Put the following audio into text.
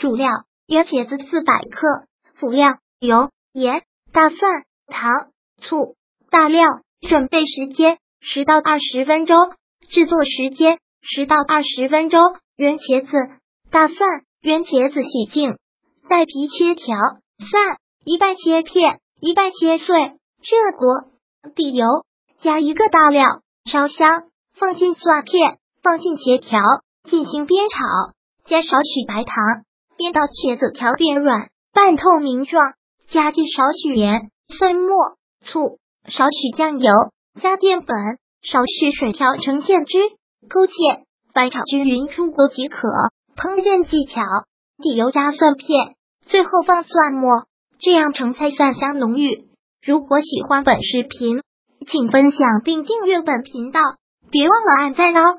主料：圆茄子四百克，辅料：油、盐、大蒜、糖、醋。大料：准备时间十到二十分钟，制作时间十到二十分钟。圆茄子、大蒜、圆茄子洗净，带皮切条，蒜一半切片，一半切碎。热锅底油，加一个大料，烧香，放进蒜片，放进茄条，进行煸炒，加少许白糖，煸到茄子条变软，半透明状，加进少许盐、蒜末、醋，少许酱油，加淀粉，少许水调成芡汁，勾芡。翻炒均匀出锅即可。烹饪技巧：底油加蒜片，最后放蒜末，这样成菜蒜香浓郁。如果喜欢本视频，请分享并订阅本频道，别忘了按赞哦。